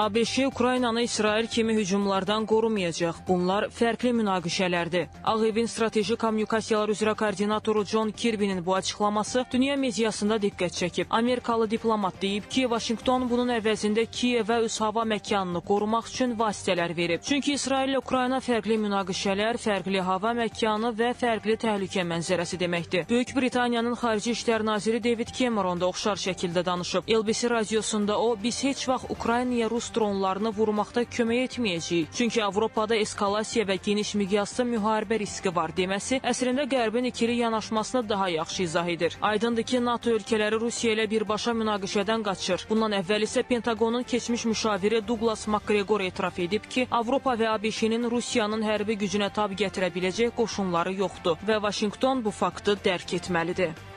ABŞ Ukraynanı İsrail kimi hücumlardan qorumayacaq. Bunlar fərqli münaqişələrdir. Ağ Evin strateji kommunikasiyalar üzrə koordinatoru John Kirby'nin bu açıqlaması dünya mediasında diqqət çəkib. Amerikalı diplomat deyib ki, Vaşinqton bunun əvəzində Kiyevə öz hava məkanını qorumaq üçün vasitələr verib. Çünki İsrail ilə Ukrayna fərqli münaqişələr, fərqli hava məkanı və fərqli təhlükə mənzərəsi deməkdir. Böyük Britaniyanın Xarici İşlər naziri David Cameron da oxşar şəkildə danışıb. LBC radiosunda o, biz heç vaxt Ukraynaya rus dronlarını vurmaqda kömək etməyəcəyik. Çünki Avropada eskalasiya və geniş miqyaslı müharibə riski var deməsi əslində Qərbin ikili yanaşmasını daha yaxşı izah edir. Aydındır ki, NATO ölkələri Rusiya ilə birbaşa münaqişədən qaçır. Bundan əvvəl isə Pentaqonun keçmiş müşaviri Douglas McGregor etiraf edib ki, Avropa və ABŞ-nin Rusiyanın hərbi gücünə tab gətirə biləcək qoşunları yoxdur və Vaşinqton bu faktı dərk etməlidir.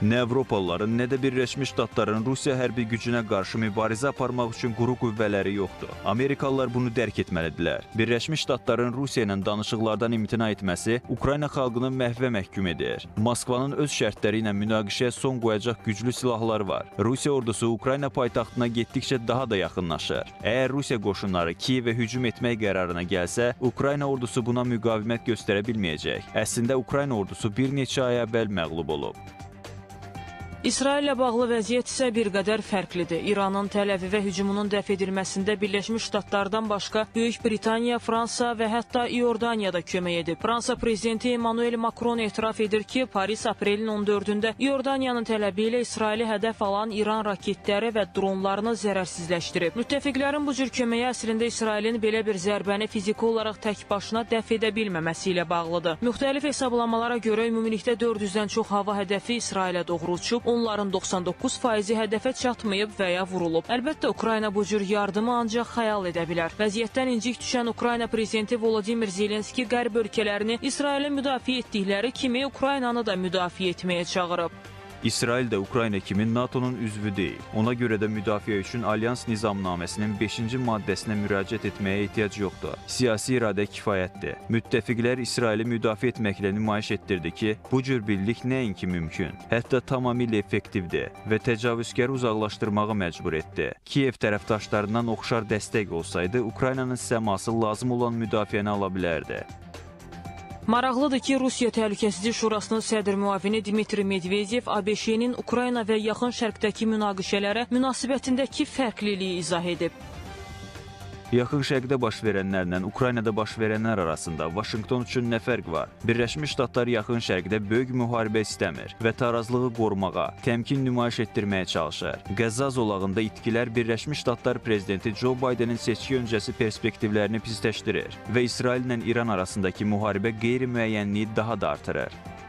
Nə Avropalıların, nə də Birləşmiş Ştatların Rusiya hərbi gücünə qarşı mübarizə aparmaq üçün quru qüvvələri yoxdur. Amerikalılar bunu dərk etməlidirlər. Birləşmiş Ştatların Rusiya ilə danışıqlardan imtina etməsi Ukrayna xalqını məhvə məhkum edir. Moskvanın öz şərtləri ilə münaqişəyə son qoyacaq güclü silahlar var. Rusiya ordusu Ukrayna paytaxtına getdikcə daha da yaxınlaşır. Əgər Rusiya qoşunları Kiyevə hücum etmək qərarına gəlsə, Ukrayna ordusu buna müqavimət göstərə bilməyəcək. Əslində Ukrayna ordusu bir neçə ay əvvəl məğlub olub. İsraillə bağlı vəziyyət isə bir qədər fərqlidir. İranın Təl-Əvivə hücumunun dəf edilməsində Birləşmiş Ştatlardan başqa Böyük Britaniya, Fransa və hətta İordaniya da kömək edib. Fransa prezidenti Emmanuel Macron etiraf edir ki, Paris aprelin 14-də İordaniyanın tələbi ilə İsraili hədəf alan İran raketləri və dronlarını zərərsizləşdirib. Müttəfiqlərin bu cür köməyi əslində İsrailin belə bir zərbəni fiziki olaraq tək başına dəf edə bilməməsi ilə bağlıdır. Müxtəlif hesablamalara görə ümumilikdə 400-dən çox hava hədəfi İsrailə doğru uçub, onların 99 faizi hədəfə çatmayıb və ya vurulub. Əlbəttə, Ukrayna bu cür yardımı ancaq xəyal edə bilər. Vəziyyətdən incik düşən Ukrayna prezidenti Volodimir Zelenski qərb ölkələrini İsraili müdafiə etdikləri kimi Ukraynanı da müdafiə etməyə çağırıb. İsrail də Ukrayna kimi NATO-nun üzvü deyil. Ona görə də müdafiə üçün alyans nizamnaməsinin 5-ci maddəsinə müraciət etməyə ehtiyac yoxdur. Siyasi iradə kifayətdir. Müttəfiqlər İsraili müdafiə etməklə nümayiş etdirdi ki, bu cür birlik nəinki mümkün, hətta tamamilə effektivdir və təcavüzkarı uzaqlaşdırmağa məcbur etdi. Kiyev tərəfdaşlarından oxşar dəstək olsaydı, Ukraynanın səması lazım olan müdafiəni ala bilərdi. Maraqlıdır ki, Rusiya Təhlükəsizlik Şurasının sədr müavini Dmitri Medvedev ABŞ-nin Ukrayna və Yaxın Şərqdəki münaqişələrə münasibətindəki fərqliliyi izah edib. Yaxın Şərqdə baş verənlərlə Ukraynada baş verənlər arasında Vaşinqton üçün nə fərq var? Birləşmiş Ştatlar Yaxın Şərqdə böyük müharibə istəmir və tarazlığı qorumağa, təmkin nümayiş etdirməyə çalışır. Qəzza zolağında itkilər Birləşmiş Ştatlar prezidenti Joe Bidenin seçki öncəsi perspektivlərini pisləşdirir və İsraillə İran arasındakı müharibə qeyri-müəyyənliyi daha da artırır.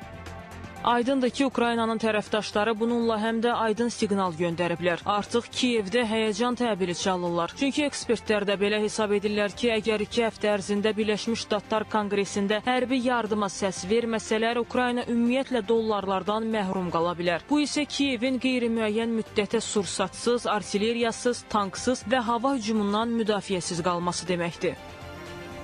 Aydındır ki, Ukraynanın tərəfdaşları bununla həm də aydın siqnal göndəriblər. Artıq Kiyevdə həyəcan təbili çalırlar. Çünki ekspertlər də belə hesab edirlər ki, əgər iki həftə ərzində Birləşmiş Ştatlar Konqresində hərbi yardıma səs verməsələr, Ukrayna ümumiyyətlə dollarlardan məhrum qala bilər. Bu isə Kiyevin qeyri-müəyyən müddətə sursatsız, artilleriyasız, tanksız və hava hücumundan müdafiəsiz qalması deməkdir.